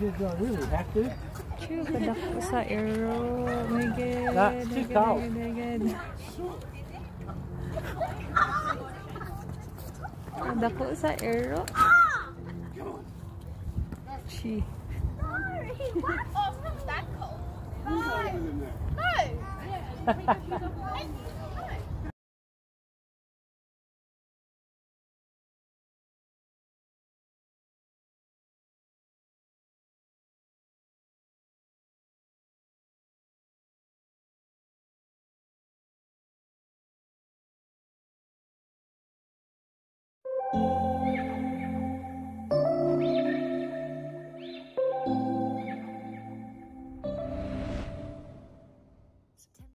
Chew, kadako sa aero. Oh my God. Na, my si God, Kao. my God, my God. Kadako sa aero. She. Sorry. oh, it's not that cold. No. No. Thank